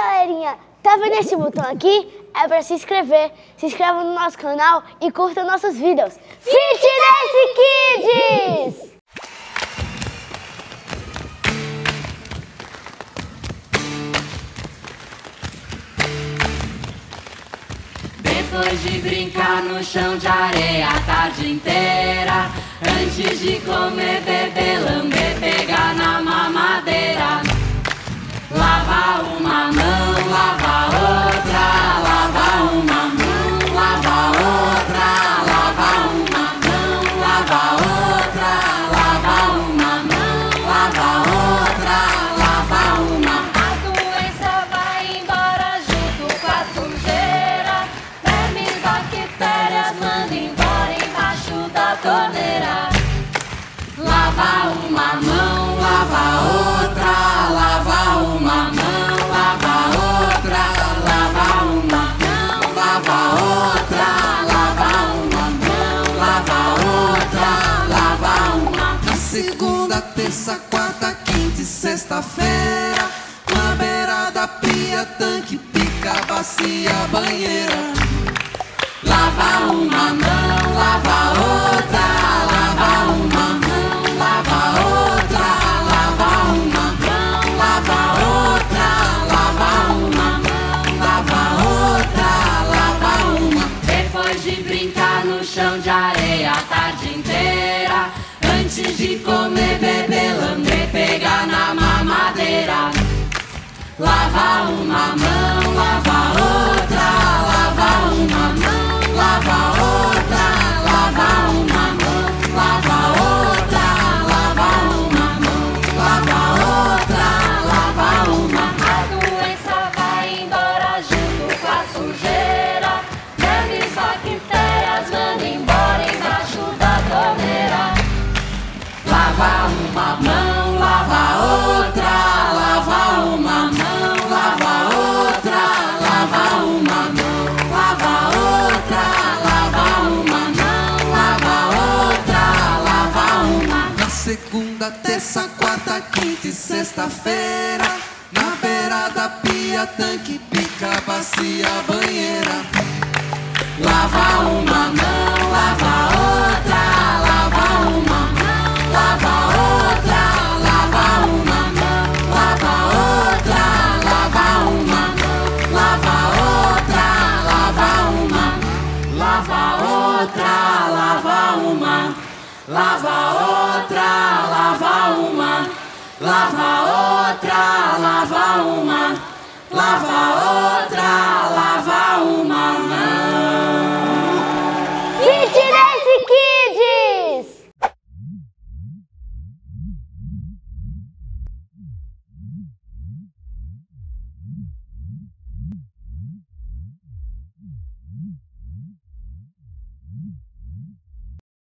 galerinha, tá vendo esse botão aqui? É pra se inscrever. Se inscreva no nosso canal e curta nossos vídeos. Fitness Kids! Depois de brincar no chão de areia a tarde inteira Antes de comer, beber, manda embora embaixo da torneira. Lava uma mão, lava outra, lava uma mão, lava outra, lava uma mão, lava outra, lava uma mão, lava outra, lava uma Na segunda, terça, quarta, quinta e sexta-feira Na beira da pia, tanque, pica, bacia, banheira Lava uma mão, lava outra, lava uma mão, lava outra, lava uma mão, lava outra, lava uma mão, lava outra, lava uma. Depois de brincar no chão de areia a tarde inteira, antes de comer, beber, lamber, pegar na mamadeira. Lava uma mão, lava outra, segunda, terça, quarta, quinta e sexta-feira. Na beira da pia, tanque, pica, bacia, banheira. Lava uma mão, lava outra, lava uma mão, lava outra, lava uma mão, lava outra, lava uma mão, lava outra, lava uma, lava outra, lava uma, lava outra, lava uma, lava outra, lava uma, lava outra,